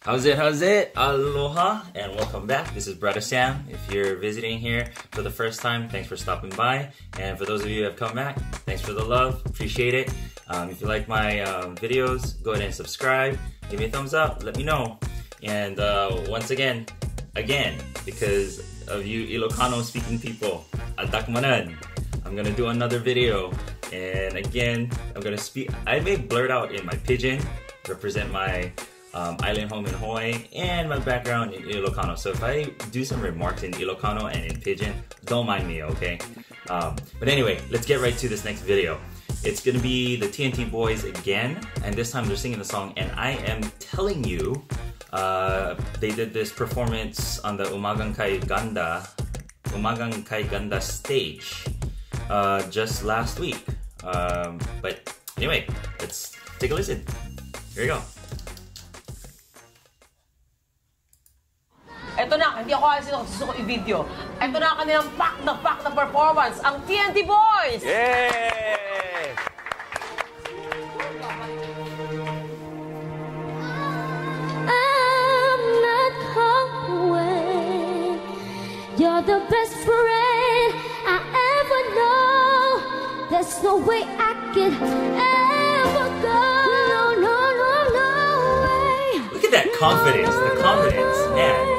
How's it? How's it? Aloha and welcome back. This is Bruddah Sam. If you're visiting here for the first time, thanks for stopping by. And for those of you who have come back, thanks for the love. Appreciate it. Um, if you like my um, videos, go ahead and subscribe. Give me a thumbs up. Let me know. And uh, once again, again, because of you Ilocano speaking people, Atakmanan, I'm gonna do another video. And again, I'm gonna speak. I may blurt out in my pidgin, represent my um, island home in Hawaii, and my background in Ilocano. So if I do some remarks in Ilocano and in Pidgin, don't mind me, okay? Um, but anyway, let's get right to this next video. It's gonna be the TNT Boys again, and this time they're singing the song, and I am telling you, uh, they did this performance on the Umagang Kay Ganda, Umagang Kay Ganda stage uh, just last week. Um, but anyway, let's take a listen. Here we go. Ito na, hindi ako ayos ito gusto ko i-video. Ito na ang kanilang pack na pack na performance, ang TNT Boys! Yay! I'm not going. You're the best friend I ever know. There's no way I could ever go. No, no, no, no way. Look at that confidence, the confidence, man.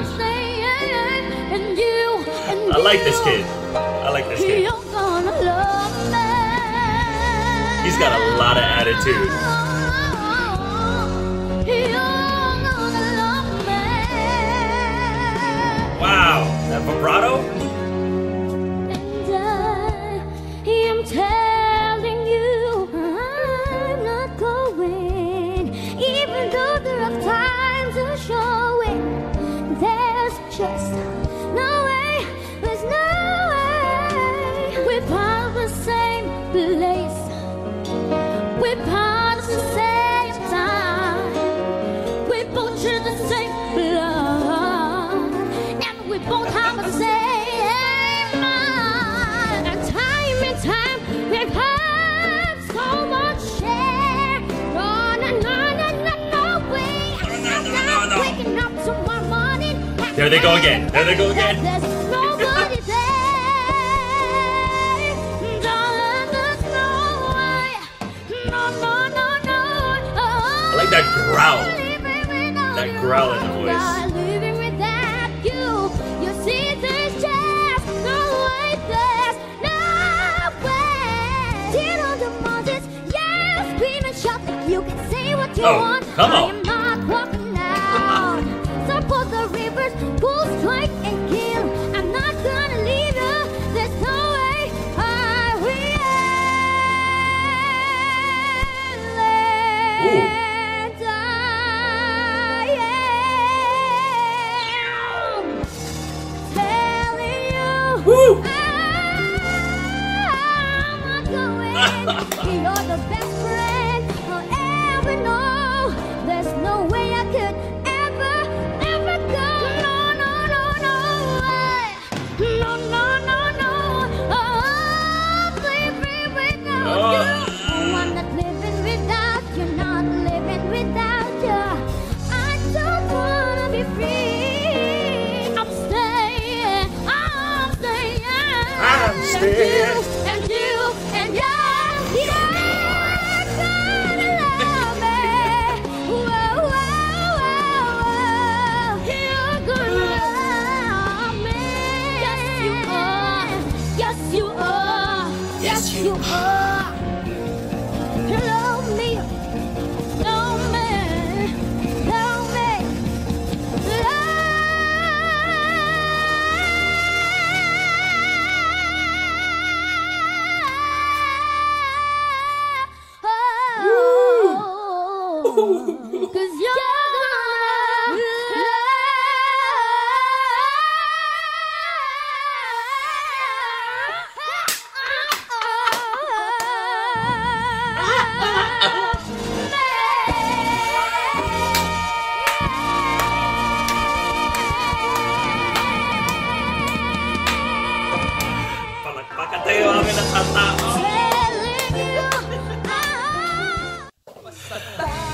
That I'm range. staying. And you, and I like this kid. I like this kid. You're gonna love me. He's got a lot of attitude. Place, we're part the same time, we both share the same blood, and we both have the same mind. And time and time, we've had so much share. No, no, no, no, no, no No, no, no, not no, no. waking up tomorrow morning. There they go again. There they go again. That you can say what you Oh, want. come on. The best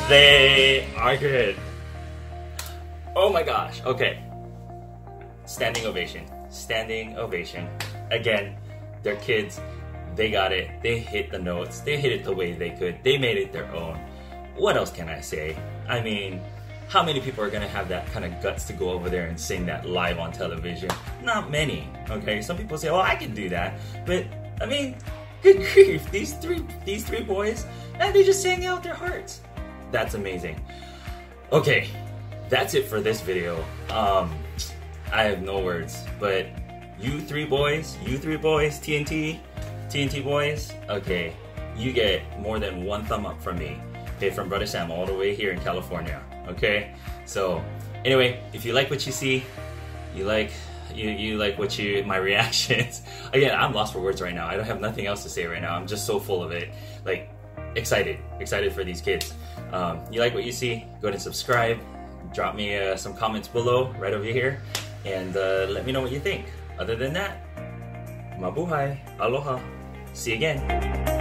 They are good. Oh my gosh. Okay. Standing ovation. Standing ovation. Again, their kids. They got it. They hit the notes. They hit it the way they could. They made it their own. What else can I say? I mean, how many people are gonna have that kind of guts to go over there and sing that live on television? Not many. Okay. Some people say, "Well, I can do that," but I mean, good grief! These three, these three boys, and they just sang out their hearts. That's amazing. Okay, that's it for this video. Um, I have no words, but you three boys, you three boys, TNT, TNT boys, okay, you get more than one thumb up from me. Okay, from Bruddah Sam all the way here in California. Okay, so anyway, if you like what you see, you like you you like what you my reactions. Again, I'm lost for words right now. I don't have nothing else to say right now. I'm just so full of it. Like excited, excited for these kids. Um, you like what you see? Go ahead and subscribe. Drop me uh, some comments below, right over here, and uh, let me know what you think. Other than that, mabuhay, aloha. See you again.